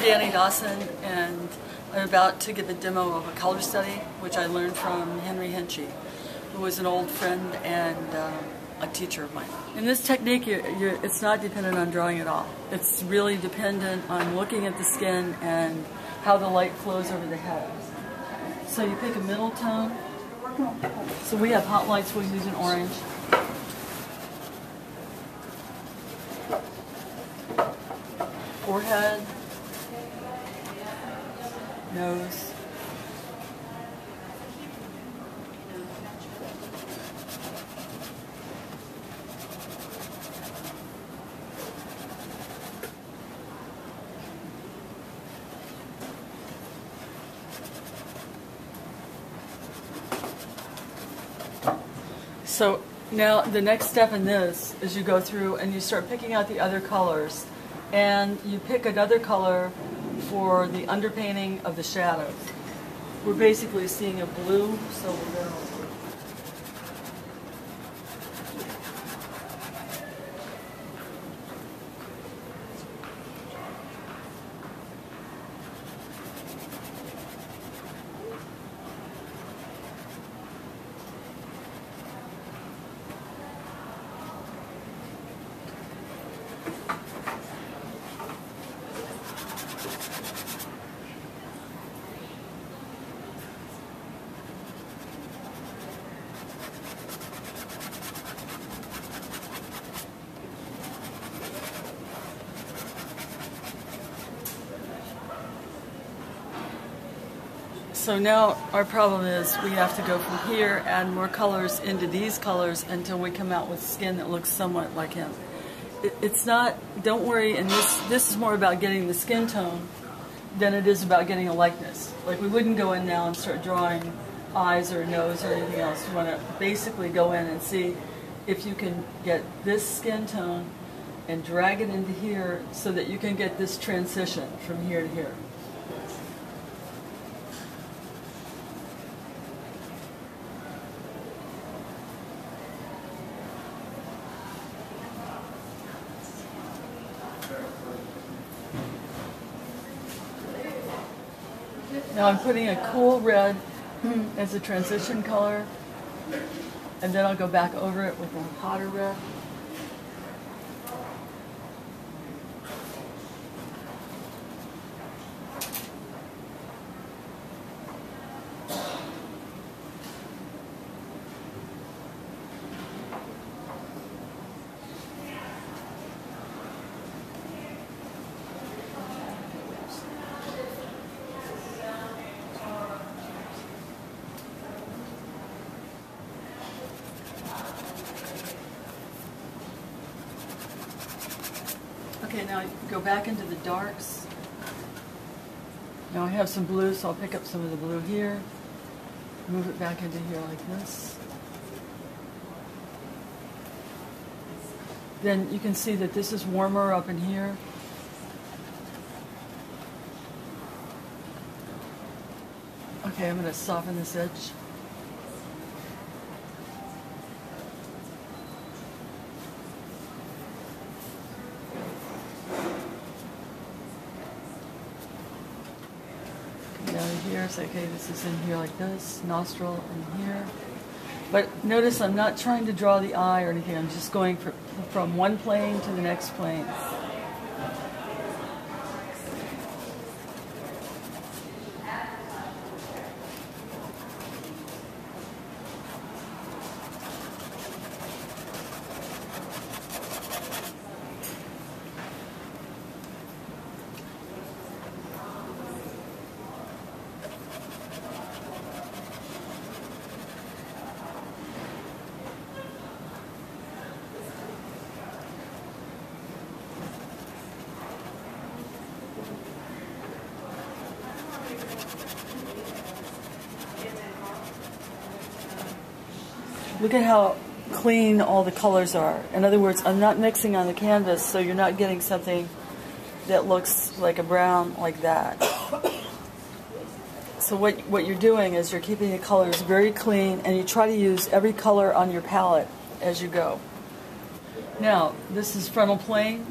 Danni Dawson, and I'm about to give a demo of a color study, which I learned from Henry Hensche, who was an old friend and uh, a teacher of mine. In this technique, you're, you're, it's not dependent on drawing at all. It's really dependent on looking at the skin and how the light flows over the head. So you pick a middle tone. So we have hot lights, we'll use an orange. Forehead, nose. So now the next step in this is you go through and you start picking out the other colors and you pick another color for the underpainting of the shadows. We're basically seeing a blue, so we're going to So now our problem is we have to go from here, add more colors into these colors until we come out with skin that looks somewhat like him. It, it's not, don't worry, and this, this is more about getting the skin tone than it is about getting a likeness. Like we wouldn't go in now and start drawing eyes or nose or anything else. You want to basically go in and see if you can get this skin tone and drag it into here so that you can get this transition from here to here. Now I'm putting a cool red as a transition color, and then I'll go back over it with a hotter red. Now go back into the darks. Now I have some blue, so I'll pick up some of the blue here. Move it back into here like this. Then you can see that this is warmer up in here. Okay, I'm going to soften this edge. down here, say, okay, this is in here like this, nostril in here. But notice I'm not trying to draw the eye or anything, I'm just going for, from one plane to the next plane. Look at how clean all the colors are. In other words, I'm not mixing on the canvas, so you're not getting something that looks like a brown like that. So what, what you're doing is you're keeping the colors very clean and you try to use every color on your palette as you go. Now, this is frontal plane.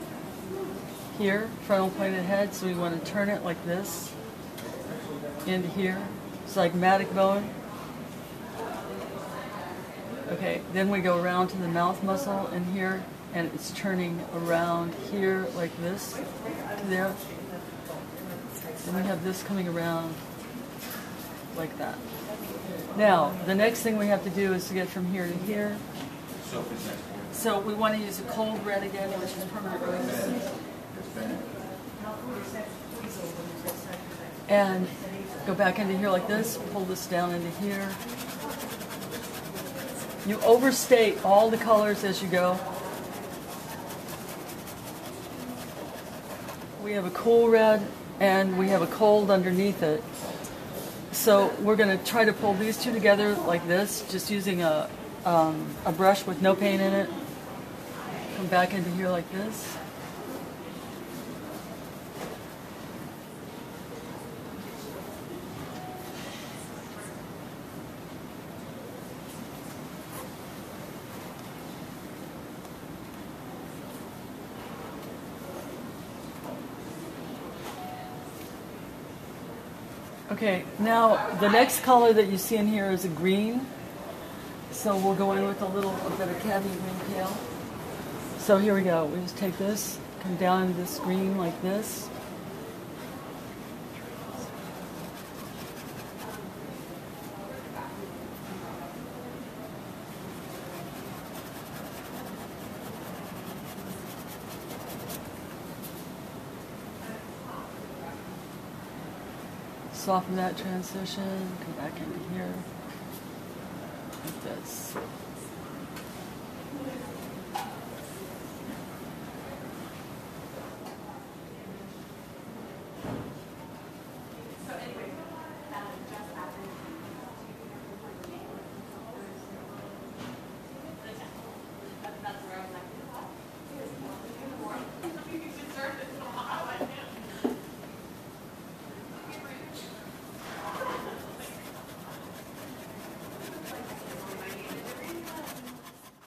here, frontal pointed head, so we want to turn it like this into here. It's like Matic bone. Okay, then we go around to the mouth muscle in here, and it's turning around here like this to there. Then we have this coming around like that. Now, the next thing we have to do is to get from here to here. So we want to use a cold red again, which is permanent rose. And go back into here like this, pull this down into here. You overstate all the colors as you go. We have a cool red and we have a cold underneath it. So we're going to try to pull these two together like this, just using a, um, a brush with no paint in it. Come back into here like this. Okay, now the next color that you see in here is a green. So we'll go in with a little a bit of cadmium green pale. So here we go. We just take this, come down this green like this. Soften that transition, come back into here, like this.